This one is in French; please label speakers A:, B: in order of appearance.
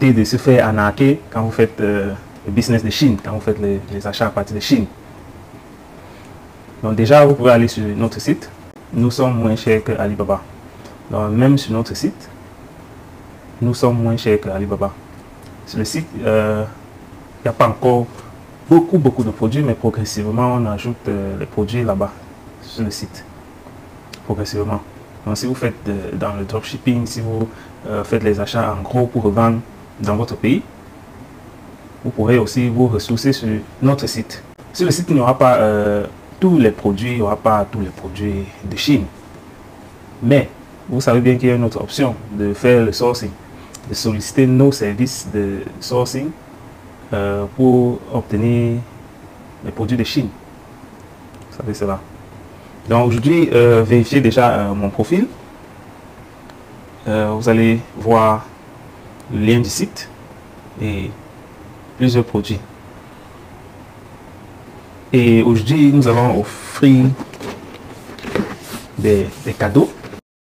A: de se faire arnaquer quand vous faites le business de Chine, quand vous faites les, achats à partir de Chine. Donc déjà, vous pouvez aller sur notre site. Nous sommes moins chers que Alibaba. Donc même sur notre site, nous sommes moins chers que Alibaba. Sur le site, euh, il n'y a pas encore beaucoup, beaucoup de produits, mais progressivement, on ajoute euh, les produits là-bas, sur le site. Progressivement. Donc si vous faites dans le dropshipping, si vous euh, faites les achats en gros pour revendre dans votre pays, vous pourrez aussi vous ressourcer sur notre site. Sur le site, il n'y aura pas euh, tous les produits, il n'y aura pas tous les produits de Chine. Mais vous savez bien qu'il y a une autre option de faire le sourcing, de solliciter nos services de sourcing euh, pour obtenir les produits de Chine. Vous savez cela. Donc aujourd'hui, euh, vérifiez déjà mon profil. Vous allez voir le lien du site et plusieurs produits. Et aujourd'hui, nous allons offrir des, des cadeaux